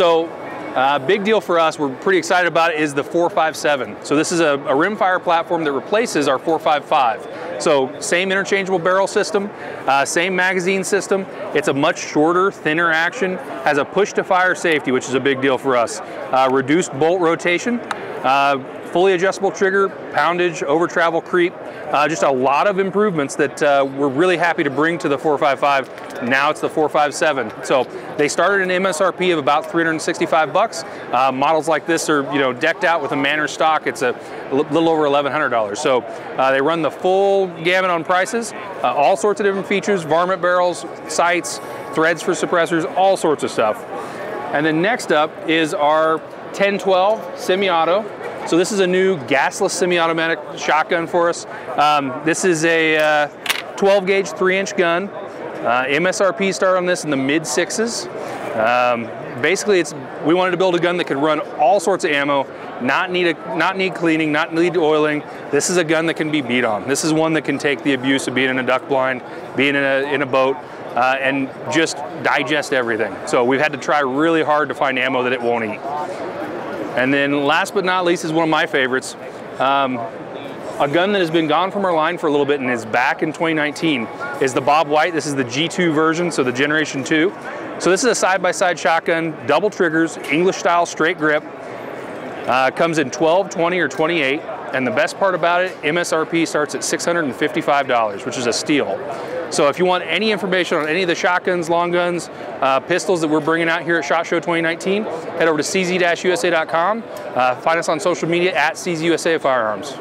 So uh, big deal for us, we're pretty excited about it, is the 457. So this is a, a rimfire platform that replaces our 455. So same interchangeable barrel system, uh, same magazine system. It's a much shorter, thinner action, has a push to fire safety, which is a big deal for us. Uh, reduced bolt rotation, uh, fully adjustable trigger, poundage, over travel creep, uh, just a lot of improvements that uh, we're really happy to bring to the 455. Now it's the 457. So they started an MSRP of about 365 bucks. Uh, models like this are you know decked out with a Manor stock. It's a little over $1,100. So uh, they run the full gamut on prices, uh, all sorts of different features, varmint barrels, sights, threads for suppressors, all sorts of stuff. And then next up is our 1012 semi-auto. So this is a new gasless semi-automatic shotgun for us. Um, this is a uh, 12 gauge, three inch gun. Uh, MSRP start on this in the mid sixes. Um, basically, it's we wanted to build a gun that could run all sorts of ammo, not need a, not need cleaning, not need oiling. This is a gun that can be beat on. This is one that can take the abuse of being in a duck blind, being in a, in a boat, uh, and just digest everything. So we've had to try really hard to find ammo that it won't eat. And then last but not least is one of my favorites. Um, a gun that has been gone from our line for a little bit and is back in 2019 is the Bobwhite. This is the G2 version, so the Generation 2. So this is a side-by-side -side shotgun, double triggers, English style straight grip. Uh, comes in 12, 20, or 28. And the best part about it, MSRP starts at $655, which is a steal. So if you want any information on any of the shotguns, long guns, uh, pistols that we're bringing out here at SHOT Show 2019, head over to cz-usa.com. Uh, find us on social media at CZUSA Firearms.